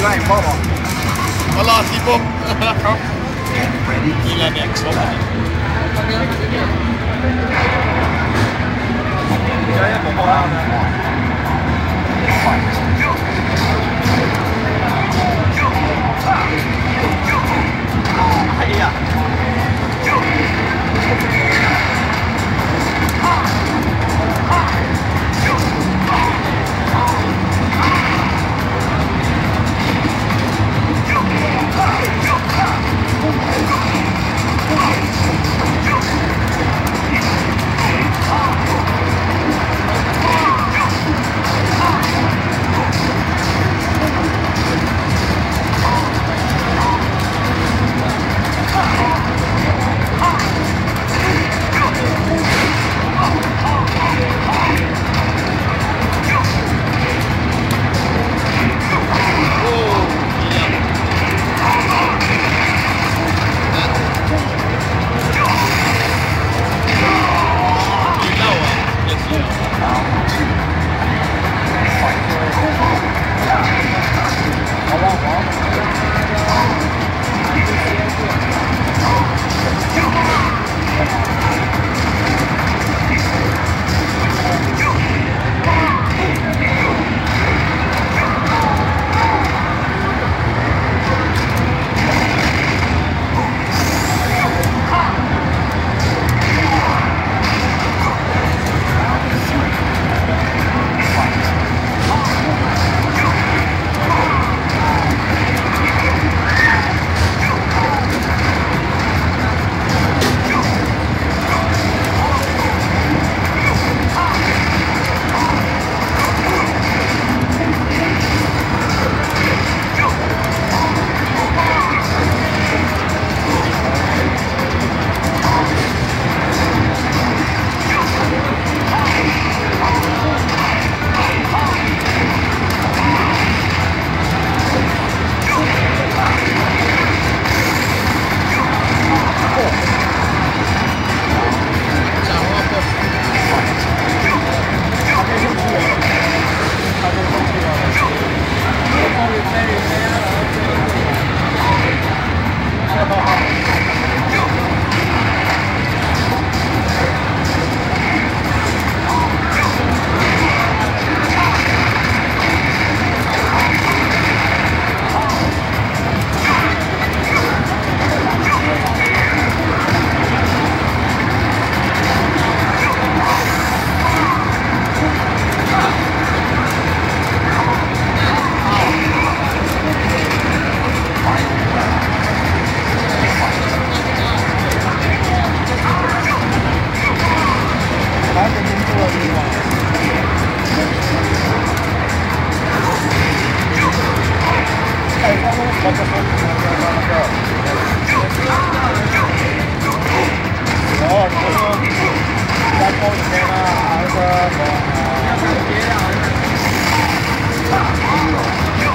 Du er innpå, da. Hva la oss. 别了，儿子，我你要小心点！